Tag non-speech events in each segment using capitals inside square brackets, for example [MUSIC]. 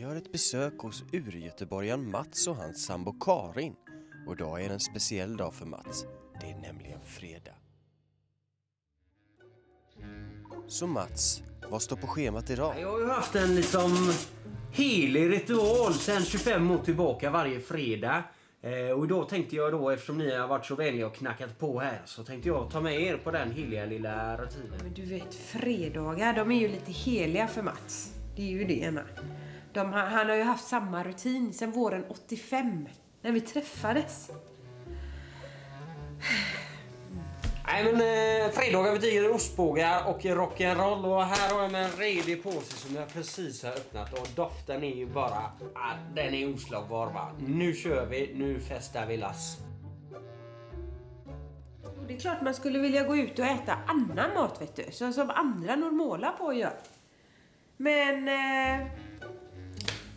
gör ett besök hos urgöteborgaren Mats och hans sambo Karin. Och idag är det en speciell dag för Mats. Det är nämligen fredag. Så Mats, vad står på schemat idag? Jag har ju haft en liksom helig ritual sedan 25 år tillbaka varje fredag. Eh, och idag tänkte jag då, eftersom ni har varit så vänliga och knackat på här, så tänkte jag ta med er på den heliga lilla rutinen. Men du vet, fredagar, de är ju lite heliga för Mats. Det är ju det med. De, han, har ju haft samma rutin sedan våren 85, när vi träffades. Nej men eh, fredagar betyder ostbågar och rock'n'roll och här har jag en redig påse som jag precis har öppnat och doften är ju bara, ah, den är oslagbar va. Nu kör vi, nu festar vi lass. Det är klart man skulle vilja gå ut och äta annan mat vet du, så som andra normala på gör. Men eh,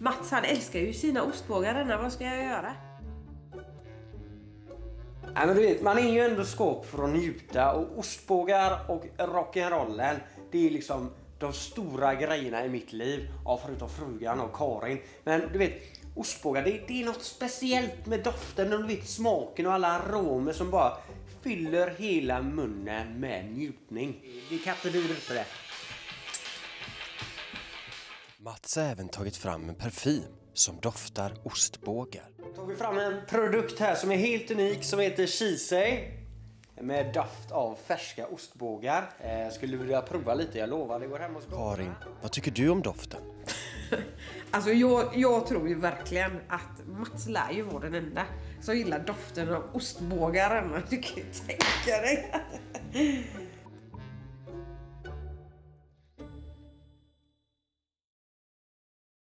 Mats han älskar ju sina ostbågar denna, vad ska jag göra? Nej men du vet, man är ju ändå skåp för att njuta och ostbågar och rock'n'rollen, det är liksom de stora grejerna i mitt liv. Ja, förutom frugan och Karin. Men du vet, ostbågar, det, det är något speciellt med doften och du vet smaken och alla aromer som bara fyller hela munnen med njutning. Det kan inte du för det. Mats har även tagit fram en parfym som doftar ostbågar. Då tog vi fram en produkt här som är helt unik som heter Cheesey. Med doft av färska ostbågar. Eh, skulle vilja prova lite, jag lovar. Det går hem hos Karin, vad tycker du om doften? [LAUGHS] Alltså jag, jag tror ju verkligen att Mats lär ju vara den enda som gillar doften av ostbågar. Du kan ju tänka dig.